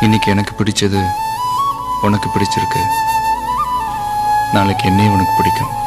இன்னைக்கு எனக்கு பிடிச்சது உனக்கு பிடிச்சிருக்கு. நாளைக்கு என்னையும் உனக்கு பிடிக்கும்.